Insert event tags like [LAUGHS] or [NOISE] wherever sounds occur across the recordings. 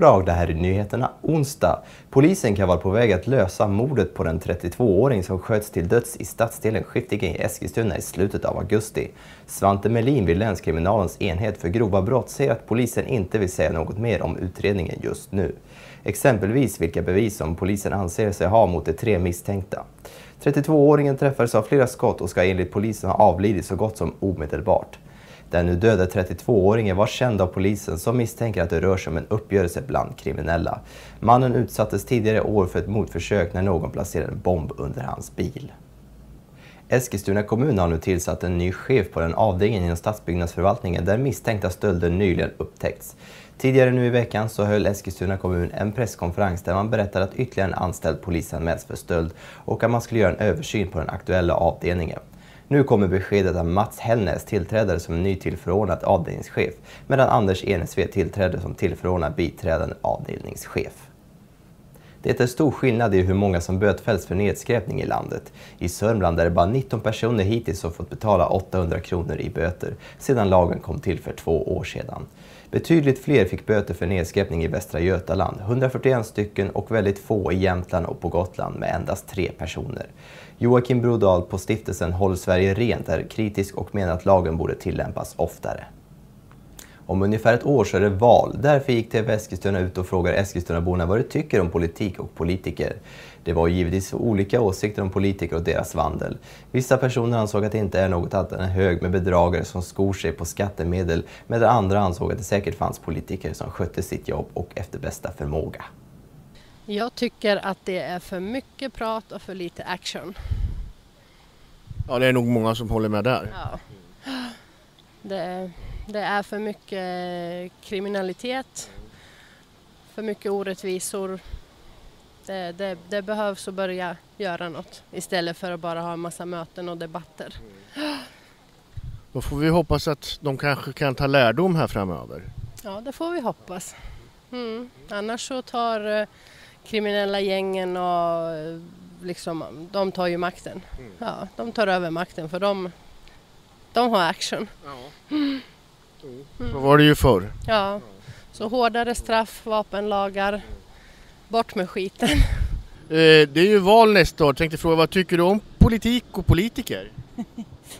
dag, det här är nyheterna onsdag. Polisen kan vara på väg att lösa mordet på den 32-åring som sköts till döds i stadsdelen Skiftinge i Eskilstuna i slutet av augusti. Svante Melin vid länskriminalens enhet för grova brott säger att polisen inte vill säga något mer om utredningen just nu. Exempelvis vilka bevis som polisen anser sig ha mot de tre misstänkta. 32-åringen träffades av flera skott och ska enligt polisen ha avlidit så gott som omedelbart. Den nu döda 32-åringen var känd av polisen som misstänker att det rör sig om en uppgörelse bland kriminella. Mannen utsattes tidigare i år för ett mordförsök när någon placerade en bomb under hans bil. Eskilstuna kommun har nu tillsatt en ny chef på den avdelningen inom stadsbyggnadsförvaltningen där misstänkta stölder nyligen upptäckts. Tidigare nu i veckan så höll Eskilstuna kommun en presskonferens där man berättade att ytterligare en anställd polisanmäls för stöld och att man skulle göra en översyn på den aktuella avdelningen. Nu kommer beskedet att Mats Hellnäs tillträder som nytillförordnad avdelningschef medan Anders Enesved tillträder som tillförordnad biträdande avdelningschef. Det är stor skillnad i hur många som bötfälls för nedskräpning i landet. I Sörmland är det bara 19 personer hittills som fått betala 800 kronor i böter sedan lagen kom till för två år sedan. Betydligt fler fick böter för nedskräpning i Västra Götaland, 141 stycken och väldigt få i Jämtland och på Gotland med endast tre personer. Joakim Brodal på stiftelsen Håll Sverige Rent är kritisk och menar att lagen borde tillämpas oftare. Om ungefär ett år så är det val. Därför gick TV Eskilstuna ut och frågade Eskilstunaborna vad de tycker om politik och politiker. Det var givetvis olika åsikter om politiker och deras vandel. Vissa personer ansåg att det inte är något annat än en hög med bedragare som skor sig på skattemedel, medan andra ansåg att det säkert fanns politiker som skötte sitt jobb och efter bästa förmåga. Jag tycker att det är för mycket prat och för lite action. Ja, det är nog många som håller med där. Ja. Det, det är för mycket kriminalitet, för mycket orättvisor. Det, det, det, behövs att börja göra något istället för att bara ha en massa möten och debatter. Då får vi hoppas att de kanske kan ta lärdom här framöver. Ja, det får vi hoppas. Mm. Annars så tar eh, kriminella gängen och liksom, de tar ju makten. Mm. Ja, de tar över makten för de, de har action. Ja. Mm. Så var det ju förr. Ja, så hårdare straff, vapenlagar, bort med skiten. [LAUGHS] Eh, det är ju val nästa år. Tänkte fråga, vad tycker du om politik och politiker?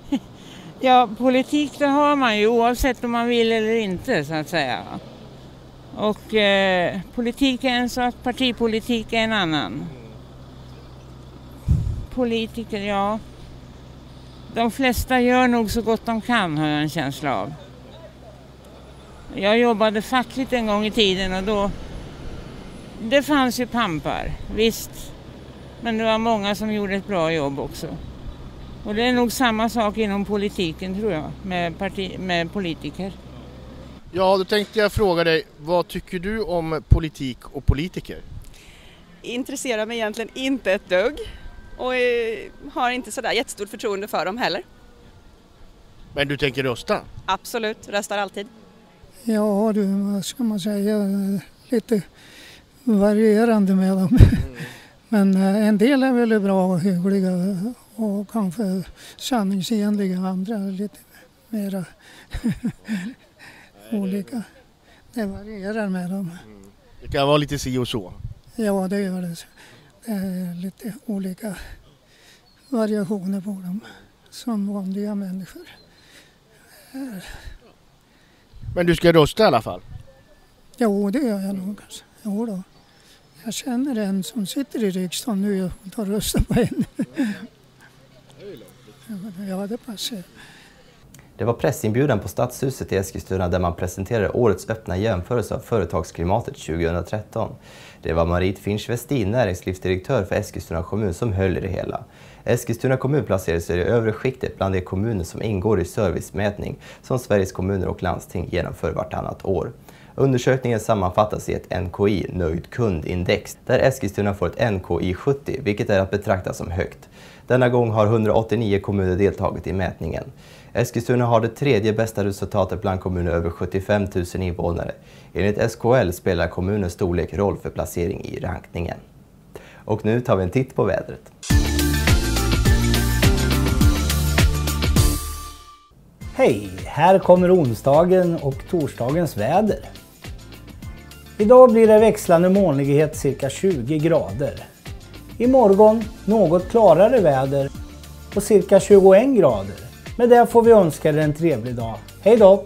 [LAUGHS] ja, politik det har man ju oavsett om man vill eller inte så att säga. Och eh, politik är en sak, partipolitik är en annan. Politiker, ja. De flesta gör nog så gott de kan har jag en känsla av. Jag jobbade fackligt en gång i tiden och då... Det fanns ju pampar, visst. Men det var många som gjorde ett bra jobb också. Och det är nog samma sak inom politiken tror jag, med, parti, med politiker. Ja, då tänkte jag fråga dig, vad tycker du om politik och politiker? Intresserar mig egentligen inte ett dugg och har inte sådär jättestort förtroende för dem heller. Men du tänker rösta? Absolut, röstar alltid. Ja du, vad ska man säga, lite varierande med dem. Mm. [LAUGHS] Men eh, en del är väl bra och hyggliga och kanske sanningsenliga, andra lite mera [LAUGHS] olika. Det varierar med dem. Mm. Det kan vara lite si och så? Ja, det gör det. Det är lite olika variationer på dem som vanliga människor. Men du ska rösta i alla fall? Jo, det gör jag nog. Jo då. Jag känner en som sitter i riksdagen nu och tar rösta på henne. Ja, det passar. Det var pressinbjudan på Stadshuset i Eskilstuna där man presenterade årets öppna jämförelse av företagsklimatet 2013. Det var Marit Finch Westin, näringslivsdirektör för Eskilstuna kommun, som höll i det hela. Eskilstuna kommun placerade sig i övre skiktet bland de kommuner som ingår i servicemätning som Sveriges kommuner och landsting genomför vartannat år. Undersökningen sammanfattas i ett NKI, nöjd kundindex, där Eskilstuna får ett NKI 70, vilket är att betrakta som högt. Denna gång har 189 kommuner deltagit i mätningen. Eskilstuna har det tredje bästa resultatet bland kommuner över 75 000 invånare. Enligt SKL spelar kommunens storlek roll för placering i rankningen. Och nu tar vi en titt på vädret. Hej! Här kommer onsdagen och torsdagens väder. Idag blir det växlande molnighet cirka 20 grader. Imorgon något klarare väder och cirka 21 grader. Med det får vi önska er en trevlig dag. Hej då!